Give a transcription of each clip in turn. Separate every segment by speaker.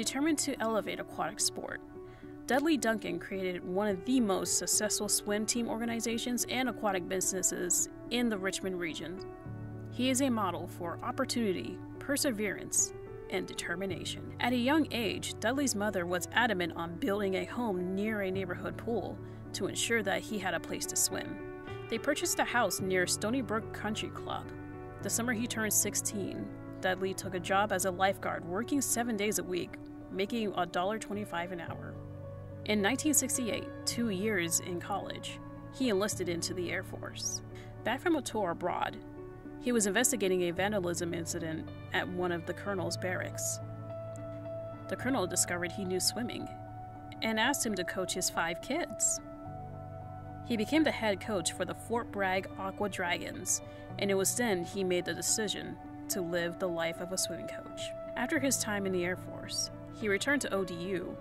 Speaker 1: Determined to elevate aquatic sport, Dudley Duncan created one of the most successful swim team organizations and aquatic businesses in the Richmond region. He is a model for opportunity, perseverance, and determination. At a young age, Dudley's mother was adamant on building a home near a neighborhood pool to ensure that he had a place to swim. They purchased a house near Stony Brook Country Club. The summer he turned 16, Dudley took a job as a lifeguard working seven days a week, making $1.25 an hour. In 1968, two years in college, he enlisted into the Air Force. Back from a tour abroad, he was investigating a vandalism incident at one of the colonel's barracks. The colonel discovered he knew swimming and asked him to coach his five kids. He became the head coach for the Fort Bragg Aqua Dragons, and it was then he made the decision to live the life of a swimming coach. After his time in the Air Force, he returned to ODU,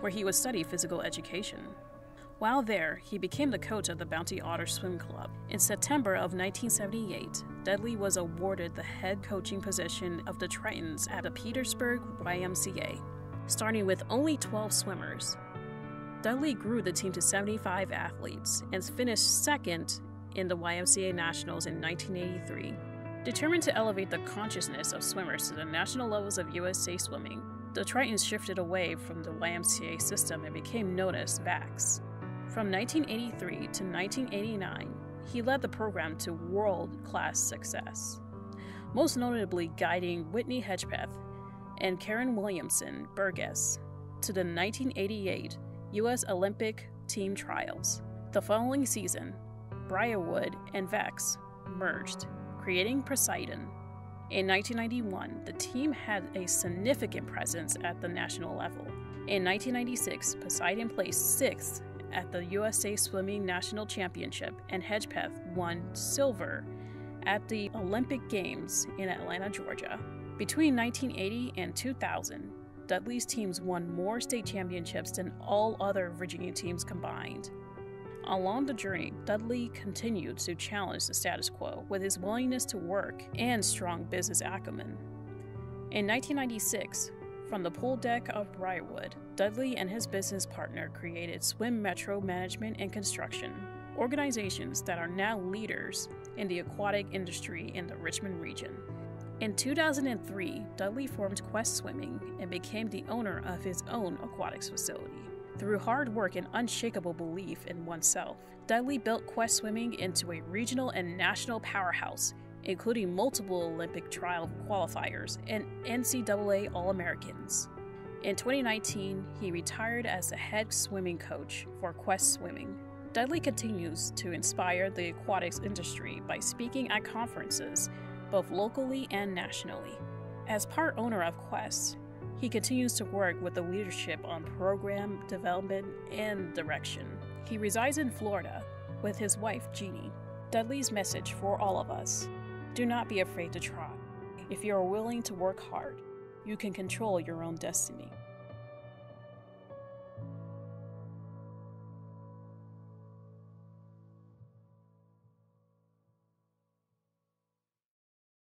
Speaker 1: where he would study physical education. While there, he became the coach of the Bounty Otter Swim Club. In September of 1978, Dudley was awarded the head coaching position of the Tritons at the Petersburg YMCA. Starting with only 12 swimmers, Dudley grew the team to 75 athletes and finished second in the YMCA Nationals in 1983. Determined to elevate the consciousness of swimmers to the national levels of USA swimming, the Tritons shifted away from the YMCA system and became known as VAX. From 1983 to 1989, he led the program to world class success, most notably guiding Whitney Hedgepeth and Karen Williamson Burgess to the 1988 U.S. Olympic team trials. The following season, Briarwood and Vex merged, creating Poseidon. In 1991, the team had a significant presence at the national level. In 1996, Poseidon placed sixth at the USA Swimming National Championship, and Hedgepeth won silver at the Olympic Games in Atlanta, Georgia. Between 1980 and 2000, Dudley's teams won more state championships than all other Virginia teams combined. Along the journey, Dudley continued to challenge the status quo with his willingness to work and strong business acumen. In 1996, from the pool deck of Briarwood, Dudley and his business partner created Swim Metro Management and Construction, organizations that are now leaders in the aquatic industry in the Richmond region. In 2003, Dudley formed Quest Swimming and became the owner of his own aquatics facility. Through hard work and unshakable belief in oneself, Dudley built Quest Swimming into a regional and national powerhouse including multiple Olympic trial qualifiers and NCAA All Americans. In 2019, he retired as the head swimming coach for Quest Swimming. Dudley continues to inspire the aquatics industry by speaking at conferences, both locally and nationally. As part owner of Quest, he continues to work with the leadership on program development and direction. He resides in Florida with his wife, Jeannie. Dudley's message for all of us do not be afraid to try. If you are willing to work hard, you can control your own destiny.